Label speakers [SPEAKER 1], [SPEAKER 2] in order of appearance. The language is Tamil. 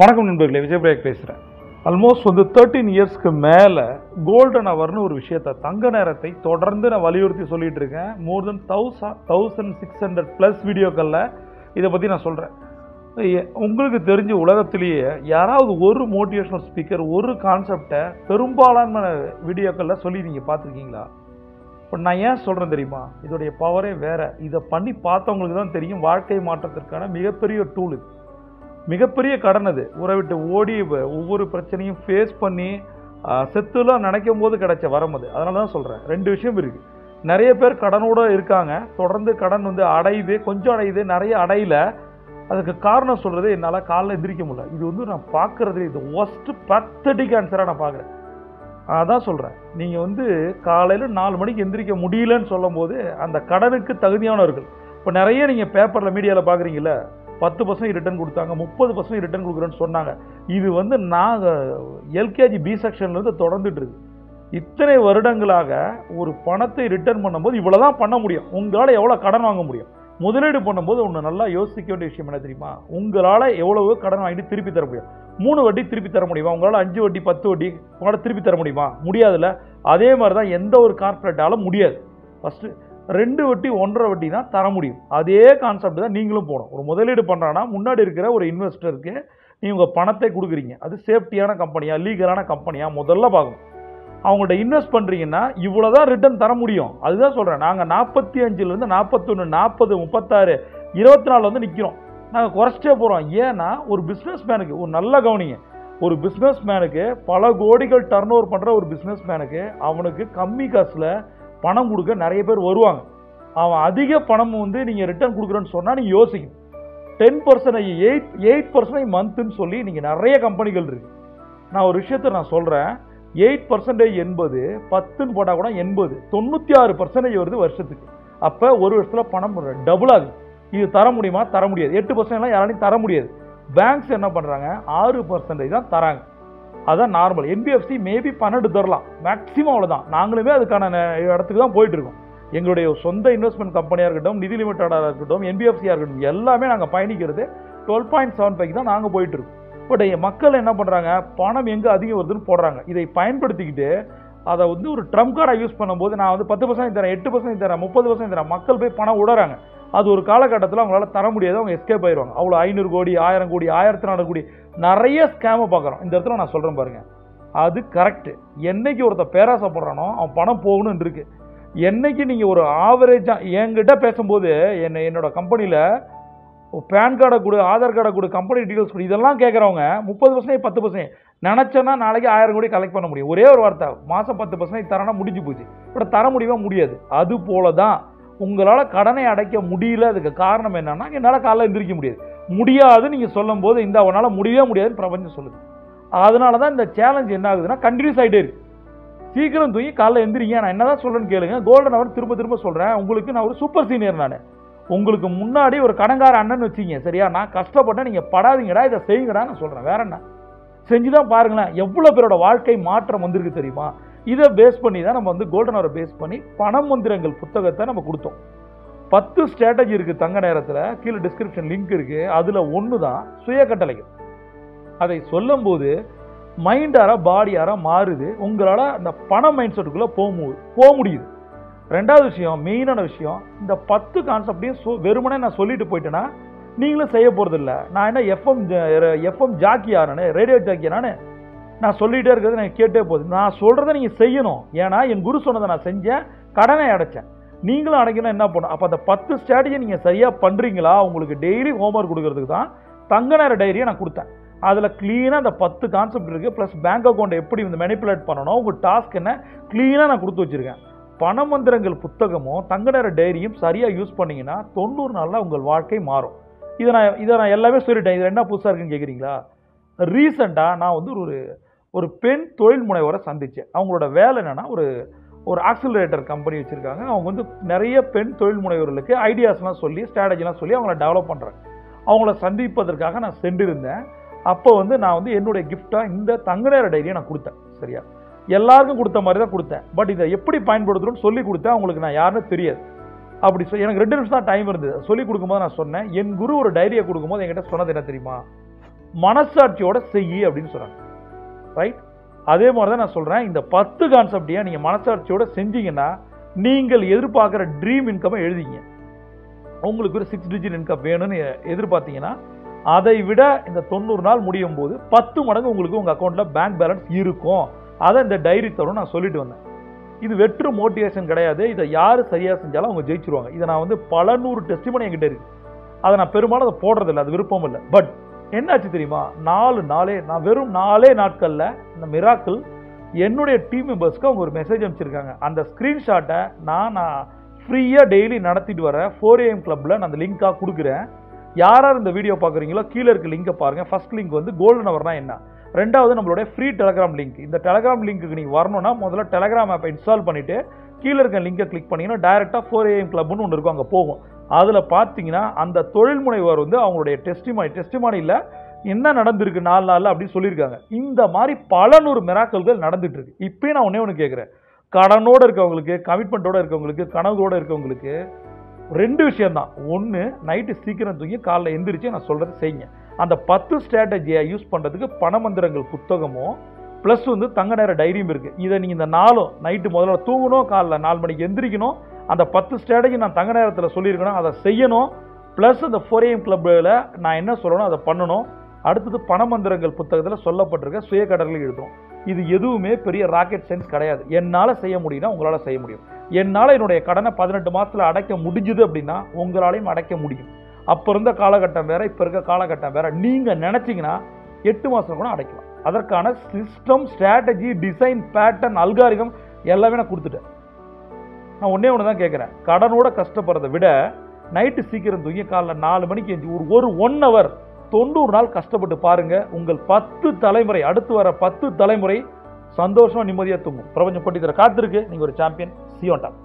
[SPEAKER 1] வணக்கம் நண்பர்களே விஜயபிரேக் பேசுகிறேன் ஆல்மோஸ்ட் வந்து தேர்ட்டீன் இயர்ஸ்க்கு மேலே கோல்டன் அவர்னு ஒரு விஷயத்தை தங்க நேரத்தை தொடர்ந்து நான் வலியுறுத்தி சொல்லிகிட்டு இருக்கேன். More than thousand thousand six hundred plus வீடியோக்களில் இதை பற்றி நான் சொல்கிறேன் உங்களுக்கு தெரிஞ்ச உலகத்திலேயே யாராவது ஒரு மோட்டிவேஷனல் ஸ்பீக்கர் ஒரு கான்செப்டை பெரும்பாலான வீடியோக்களில் சொல்லி நீங்கள் பார்த்துருக்கீங்களா? இப்போ நான் ஏன் சொல்கிறேன் தெரியுமா? இதோடைய பவரே வேறு. இதை பண்ணி பார்த்தவங்களுக்கு தான் தெரியும் வாழ்க்கை மாற்றத்திற்கான மிகப்பெரிய டூல் இது. மிகப்பெரிய கடன் அது. ஊரை விட்டு ஓடி ஒவ்வொரு பிரச்சனையும் ஃபேஸ் பண்ணி செத்துலாம் நினைக்கும் போது கிடைச்ச வரம் அது. அதனால தான் சொல்கிறேன் ரெண்டு விஷயம் இருக்குது நிறைய பேர் கடனோட இருக்காங்க. தொடர்ந்து கடன் வந்து அடையுது. கொஞ்சம் அடையுது. நிறைய அடையல. அதுக்கு காரணம் சொல்கிறது என்னால் காலைல எந்திரிக்க முடியல. இது வந்து நான் பார்க்குறது இது ஒஸ்ட்டு பத்தடிக் ஆன்சராக நான் பார்க்குறேன். அதான் சொல்கிறேன் நீங்கள் வந்து காலையில் நாலு மணிக்கு எந்திரிக்க முடியலன்னு சொல்லும் போது அந்த கடனுக்கு தகுதியானவர்கள். இப்போ நிறைய நீங்கள் பேப்பரில் மீடியாவில் பார்க்குறீங்கல்ல பத்து பர்சன்ட் ரிட்டர்ன் கொடுத்தாங்க முப்பது பர்சன்ட் ரிட்டர்ன் கொடுக்குறேன்னு சொன்னாங்க. இது வந்து நாங்கள் எல்கேஜி பி செக்ஷன்லேருந்து தொடர்ந்துட்டு இருக்கு இத்தனை வருடங்களாக ஒரு பணத்தை ரிட்டர்ன் பண்ணும்போது இவ்வளோ தான் பண்ண முடியும். உங்களால் எவ்வளோ கடன் வாங்க முடியும்? முதலீடு பண்ணும்போது ஒன்று நல்லா யோசிக்க வேண்டிய விஷயம் என்ன தெரியுமா? உங்களால் எவ்வளவோ கடன் வாங்கிட்டு திருப்பி தர முடியும்? மூணு வட்டி திருப்பி தர முடியுமா? உங்களால் அஞ்சு வட்டி பத்து வட்டி உங்களால் திருப்பி தர முடியுமா? முடியாதுல்ல. அதே மாதிரி தான் எந்த ஒரு கார்ப்பரேட்டாலும் முடியாது. ஃபஸ்ட்டு ரெண்டு வட்டி ஒன்றரை வட்டி தான் தர முடியும். அதே கான்செப்ட் தான் நீங்களும் போகணும். ஒரு முதலீடு பண்ணுறான்னா முன்னாடி இருக்கிற ஒரு இன்வெஸ்டருக்கு நீங்கள் உங்கள் பணத்தை கொடுக்குறீங்க. அது சேஃப்டியான கம்பெனியாக லீகலான கம்பெனியாக முதல்ல பார்க்கணும். அவங்கள்ட்ட இன்வெஸ்ட் பண்ணுறீங்கன்னா இவ்வளோ தான் ரிட்டர்ன் தர முடியும். அதுதான் சொல்கிறேன் நாங்கள் நாற்பத்தி அஞ்சுலேருந்து நாற்பத்தொன்று நாற்பது முப்பத்தாறு இருபத்தி நாலு வந்து நிற்கிறோம் நாங்கள் குறைச்சிட்டே போகிறோம் ஏன்னா ஒரு பிஸ்னஸ் மேனுக்கு ஒரு நல்ல கவனிங்க. ஒரு பிஸ்னஸ் மேனுக்கு பல கோடிகள் டர்ன் ஓவர் பண்ணுற ஒரு பிஸ்னஸ் மேனுக்கு அவனுக்கு கம்மி காசில் பணம் கொடுக்க நிறைய பேர் வருவாங்க. அவன் அதிக பணம் வந்து நீங்கள் ரிட்டர்ன் கொடுக்குறேன்னு சொன்னால் நீங்கள் யோசிக்கணும். Ten percentage eight eight percentage மந்த்துன்னு சொல்லி நீங்கள் நிறைய கம்பெனிகள் இருக்கு. நான் ஒரு விஷயத்த நான் சொல்கிறேன் எயிட் பர்சன்டேஜ் எண்பது பத்துன்னு போட்டால் கூட எண்பது. தொண்ணூற்றி ஆறு பர்சன்டேஜ் வருது வருஷத்துக்கு. அப்போ ஒரு வருஷத்தில் பணம் டபுள் ஆகுது. இது தர முடியுமா? தர முடியாது. எட்டு பர்சன்ட்லாம் யாராலையும் தர முடியாது. பேங்க்ஸ் என்ன பண்ணுறாங்க ஆறு பர்சன்டேஜ் தான் தராங்க. அதான் நார்மல் என்பிஎஃப்சி மேபி பன்னெண்டு தரலாம். மேக்ஸிமம் அவ்வளோதான் நாங்களுமே அதுக்கான இடத்துக்கு தான் போயிட்டு இருக்கோம் எங்களுடைய சொந்த இன்வெஸ்ட்மெண்ட் கம்பெனியாக இருக்கட்டும் நிதி லிமிட்டடாக இருக்கட்டும் என்பிஎஃப்சியாக இருக்கட்டும் எல்லாமே நாங்கள் பயணிக்கிறது டுவெல் பாயிண்ட் செவன் ஃபைவ் தான் நாங்கள் போயிட்டு இருக்கோம் பட் மக்கள் என்ன பண்ணுறாங்க பணம் எங்கே அதிகம் வருதுன்னு போடுறாங்க. இதை பயன்படுத்திக்கிட்டு அதை வந்து ஒரு ட்ரம் கார்டாக யூஸ் பண்ணும்போது நான் வந்து பத்து பர்சன்ட் தரேன் எட்டு பர்சன்ட் தரேன் முப்பது பர்சன்ட் தரேன். மக்கள் போய் பணம் விடுறாங்க அது ஒரு காலகட்டத்தில் அவங்களால தர முடியாது அவங்க எஸ்கேப் ஆயிடுவாங்க அவ்வளோ ஐநூறு கோடி ஆயிரம் கோடி ஆயிரத்தி நானூறு கோடி நிறைய ஸ்கேமை பார்க்குறோம் இந்த இடத்துல நான் சொல்கிறேன் பாருங்கள் அது கரெக்டு என்றைக்கு ஒருத்தன் பேராசைப்படுறானோ அவன் பணம் போகணும்னு இருக்குது என்றைக்கு நீங்கள் ஒரு ஆவரேஜாக என்கிட்ட பேசும்போது என்னை என்னோடய கம்பெனியில் பேன் கார்டை கொடு ஆதார் கார்டை கொடு கம்பெனி டீட்டெயில்ஸ் கொடு இதெல்லாம் கேட்குறவங்க முப்பது பர்சன்டேஜ் பத்து பர்சன்டேஜ் நினச்சேன்னா நாளைக்கு ஆயிரம் கோடி கலெக்ட் பண்ண முடியும். ஒரே ஒரு வார்த்தை மாதம் பத்து பர்சன்டேஜ் தரனா முடிஞ்சு போச்சு. பட் தர முடியுமா? முடியாது. அது போல தான் உங்களால் கடனை அடைக்க முடியல. அதுக்கு காரணம் என்னன்னா என்னால் காலைல எந்திரிக்க முடியாது. முடியாது நீங்கள் சொல்லும் போது இந்த உன்னால் முடியவே முடியாதுன்னு பிரபஞ்சம் சொல்லுது. அதனால தான் இந்த சேலஞ்ச் என்ன ஆகுதுன்னா கண்டினியூஸ் ஆகிட்டே இருக்கு. சீக்கிரம் தூங்கி காலைல எந்திரிங்க. நான் என்ன தான் சொல்கிறேன்னு கேளுங்க. கோல்டன் அவர் திரும்ப திரும்ப சொல்கிறேன் உங்களுக்கு நான் ஒரு சூப்பர் சீனியர் நான். உங்களுக்கு முன்னாடி ஒரு கடங்கார அண்ணன் வச்சிங்க சரியா? நான் கஷ்டப்பட்டேன். நீங்கள் படாதீங்கடா இதை செய்யுங்கடா நான் சொல்கிறேன் வேற என்ன? செஞ்சு தான் பாருங்களேன். எவ்வளோ பேரோட வாழ்க்கை மாற்றம் வந்திருக்கு தெரியுமா? இதை பேஸ் பண்ணி தான் நம்ம வந்து கோல்டன் அவரை பேஸ் பண்ணி பணமந்திரங்கள் மந்திரங்கள் புத்தகத்தை நம்ம கொடுத்தோம். பத்து ஸ்ட்ராட்டஜி இருக்குது தங்க நேரத்தில். கீழே டிஸ்கிரிப்ஷன் லிங்க் இருக்குது அதில் ஒன்று தான் சுய கட்டளைகள் அதை சொல்லும்போது மைண்டாரா பாடியாராக மாறுது. உங்களால் அந்த பண மைண்ட் செட்டுக்குள்ளே போக போக முடியுது. ரெண்டாவது விஷயம் மெயினான விஷயம் இந்த பத்து கான்செப்டையும் சொ வெறுமனே நான் சொல்லிட்டு போயிட்டேன்னா நீங்களும் செய்ய போகிறதில்ல நான் என்ன எஃப்எம் எஃப்எம் ஜாக்கியாரானு ரேடியோ ஜாக்கியாரானே நான் சொல்லிகிட்டே இருக்கிறது எனக்கு கேட்டே போகுது. நான் சொல்கிறத நீங்கள் செய்யணும். ஏன்னா என் குரு சொன்னதை நான் செஞ்சேன் கடனை அடைச்சேன். நீங்களும் அடைக்கணும் என்ன பண்ணணும்? அப்போ அந்த பத்து ஸ்ட்ராட்டஜி நீங்கள் சரியாக பண்ணுறீங்களா உங்களுக்கு டெய்லி ஹோம்ஒர்க் கொடுக்கறதுக்கு தான் தங்க நேர டைரியை நான் கொடுத்தேன். அதில் க்ளீனாக அந்த பத்து கான்செப்ட் இருக்குது ப்ளஸ் பேங்க் அக்கௌண்ட் எப்படி வந்து மெனிப்புலேட் பண்ணணும்? உங்கள் டாஸ்க் என்ன? க்ளீனாக நான் கொடுத்து வச்சுருக்கேன். பணமந்திரங்கள் புத்தகமும் தங்க நேர டைரியும் சரியாக யூஸ் பண்ணிங்கன்னா தொண்ணூறு நாளில் உங்கள் வாழ்க்கை மாறும். இதை நான் இதை நான் எல்லாமே சொல்லிட்டேன். இது என்ன புதுசாக இருக்குன்னு கேட்குறீங்களா ரீசெண்டாக நான் வந்து ஒரு ஒரு பெண் தொழில் முனைவரை சந்தித்தேன். அவங்களோட வேலை என்னென்னா ஒரு ஒரு ஆக்சிலரேட்டர் கம்பெனி வச்சுருக்காங்க. அவங்க வந்து நிறைய பெண் தொழில் முனைவர்களுக்கு ஐடியாஸ்லாம் சொல்லி ஸ்ட்ராட்டஜிலாம் சொல்லி அவங்கள டெவலப் பண்ணுறாங்க அவங்கள சந்திப்பதற்காக நான் சென்றிருந்தேன். அப்போ வந்து நான் வந்து என்னுடைய கிஃப்டாக இந்த தங்க நேர டைரியை நான் கொடுத்தேன். சரியா? எல்லாருக்கும் கொடுத்த மாதிரி தான் கொடுத்தேன். பட் இதை எப்படி பயன்படுத்தணும்னு சொல்லி கொடுத்தேன். அவங்களுக்கு நான் யாருன்னு தெரியாது. அப்படி சொல் எனக்கு ரெண்டு நிமிஷம் தான் டைம் இருந்தது. சொல்லி கொடுக்கும்போது நான் சொன்னேன் என் குரு ஒரு டைரியை கொடுக்கும்போது என்கிட்ட சொன்னது என்ன தெரியுமா? மனசாட்சியோட செய்யி அப்படின்னு சொல்கிறாங்க ரைட் அதே மாதிரி தான் நான் சொல்கிறேன் இந்த பத்து கான்செப்டையும் நீங்கள் மனசாட்சியோட செஞ்சீங்கன்னா நீங்கள் எதிர்பார்க்குற ட்ரீம் இன்கமை எழுதிங்க. உங்களுக்கு ஒரு சிக்ஸ் டிஜிட் இன்கம் வேணும்னு எதிர்பார்த்தீங்கன்னா அதை விட இந்த தொண்ணூறு நாள் முடியும் போது பத்து மடங்கு உங்களுக்கு உங்கள் அக்கௌண்ட்டில் பேங்க் பேலன்ஸ் இருக்கும். அதை இந்த டைரி தரும் நான் சொல்லிட்டு வந்தேன். இது வெற்று மோட்டிவேஷன் கிடையாது. இதை யார் சரியாக செஞ்சாலும் அவங்க ஜெயிச்சிருவாங்க. இதை நான் வந்து பல நூறு டெஸ்டிமனி என்கிட்ட இருக்குது அதை நான் பெரும்பாலும் அதை போடுறதில்ல. அது விருப்பம் இல்லை. பட் என்னாச்சு தெரியுமா? நாலு நாளே நான் வெறும் நாலே நாட்களில் இந்த மிராக்கிள் என்னுடைய டீம் மெம்பர்ஸ்க்கு அவங்க ஒரு மெசேஜ் அனுப்பிச்சிருக்காங்க. அந்த ஸ்க்ரீன்ஷாட்டை நான் நான் ஃப்ரீயாக டெய்லி நடத்திட்டு வர ஃபோர் ஏஎம் கிளப்பில் நான் அந்த லிங்காக கொடுக்குறேன். யார் யார் இந்த வீடியோ பார்க்குறீங்களோ கீழே இருக்க லிங்கை பாருங்கள் ஃபர்ஸ்ட் லிங்க் வந்து கோல்டன் ஹவர்னா என்ன? ரெண்டாவது நம்மளுடைய ஃப்ரீ டெலகிராம் லிங்க் இந்த டெலகிராம் லிங்க்குக்கு நீங்கள் வரணும்னா முதல்ல டெலகிராம் ஆப்பை இன்ஸ்டால் பண்ணிவிட்டு கீழே இருக்க லிங்கை கிளிக் பண்ணிங்கன்னா டேரெக்டாக ஃபோர் ஏஎம் கிளப்னு ஒன்று இருக்கும். அங்கே போகும். அதில் பார்த்தீங்கன்னா அந்த தொழில் முனைவர் வந்து அவங்களுடைய டெஸ்டிமானி டெஸ்டிமானியில் என்ன நடந்திருக்கு நாலு நாளில் அப்படின்னு சொல்லியிருக்காங்க. இந்த மாதிரி பல நூறு மிராக்கல்கள் நடந்துகிட்ருக்கு இப்போயும் நான் ஒன்றே ஒன்று கேட்குறேன் கடனோடு இருக்கவங்களுக்கு கமிட்மெண்ட்டோட இருக்கவங்களுக்கு கனவோடு இருக்கவங்களுக்கு ரெண்டு விஷயந்தான் ஒன்று நைட்டு சீக்கிரம் தூங்கி காலைல எந்திரிச்சு நான் சொல்கிறது செய்யுங்க. அந்த பத்து ஸ்ட்ராட்டஜியை யூஸ் பண்ணுறதுக்கு பணமந்திரங்கள் புத்தகமும் ப்ளஸ் வந்து தங்க நேர டைரியும் இருக்குது இதை நீங்கள் இந்த நாளும் நைட்டு முதல்ல தூங்கணும் காலைல நாலு மணிக்கு எந்திரிக்கணும் அந்த பத்து ஸ்ட்ராட்டஜி நான் தங்க நேரத்தில் சொல்லியிருக்கணும் அதை செய்யணும். ப்ளஸ் அந்த ஃபோர் ஏஎம் கிளப்பில் நான் என்ன சொல்லணும் அதை பண்ணணும். அடுத்தது பணமந்திரங்கள் புத்தகத்தில் சொல்லப்பட்டிருக்க சுய கடல்களை எழுதும் இது எதுவுமே பெரிய ராக்கெட் சயின்ஸ் கிடையாது. என்னால் செய்ய முடியும்னா உங்களால் செய்ய முடியும். என்னால் என்னுடைய கடனை பதினெட்டு மாதத்தில் அடைக்க முடிஞ்சுது அப்படின்னா உங்களாலையும் அடைக்க முடியும். அப்போ இருந்த காலகட்டம் வேறு இப்போ இருக்க காலகட்டம் வேற. நீங்கள் நினச்சிங்கன்னா எட்டு மாதம் கூட அடைக்கலாம். அதற்கான system strategy design pattern algorithm எல்லாமே நான் கொடுத்துட்டேன். நான் ஒன்றே ஒன்று தான் கேட்குறேன் கடனோட கஷ்டப்படுறதை விட நைட்டு சீக்கிரம் தூங்கி காலைல நாலு மணிக்கு எஞ்சி ஒரு ஒரு ஒன் ஹவர் தொண்ணூறு நாள் கஷ்டப்பட்டு பாருங்கள் உங்கள் பத்து தலைமுறை அடுத்து வர பத்து தலைமுறை சந்தோஷமாக நிம்மதியாக தூங்கும். பிரபஞ்சம் போட்டி தர காத்திருக்கு. நீங்கள் ஒரு சாம்பியன் சியோன் டாப்